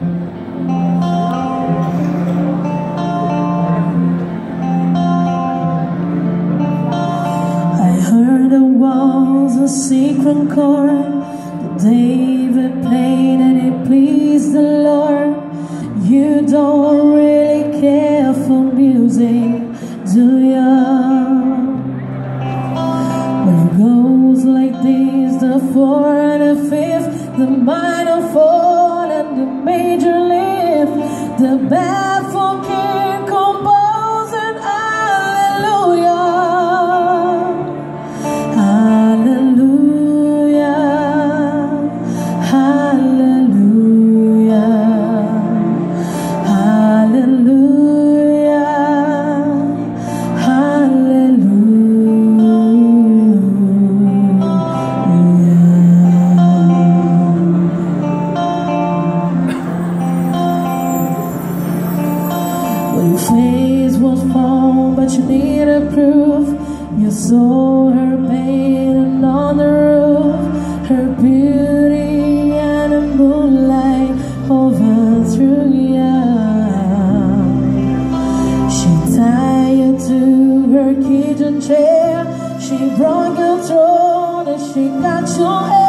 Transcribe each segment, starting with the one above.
a secret chord David played and it pleased the Lord. You don't really care for music, do ya? When it goes like this, the four and the fifth, the minor the major lift, the baffled needed proof. You saw her painting on the roof, her beauty and the moonlight overthrew you. She tied you to her kitchen chair. She brought your throne and she got your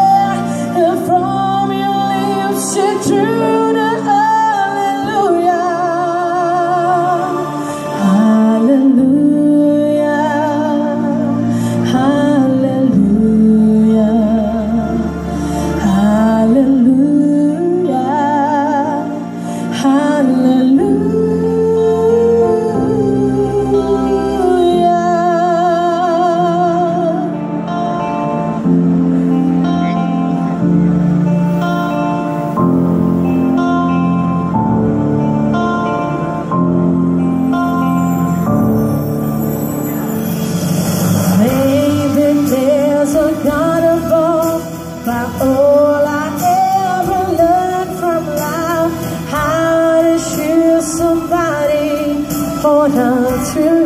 我的情